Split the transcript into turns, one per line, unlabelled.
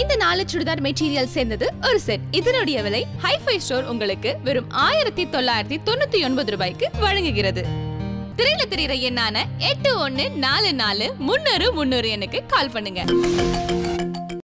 இந்த நாலு சுடிதார் மெட்டீரியல் சேர்ந்தது ஒரு செட் இதனுடைய விலை ஹைஃபை ஸ்டோர் உங்களுக்கு வெறும் ஆயிரத்தி தொள்ளாயிரத்தி தொண்ணூத்தி ஒன்பது ரூபாய்க்கு வழங்குகிறது. திரையில தெரியற எண்ணான எட்டு ஒன்னு நாலு நாலு முன்னூறு முன்னூறு எனக்கு கால் பண்ணுங்க.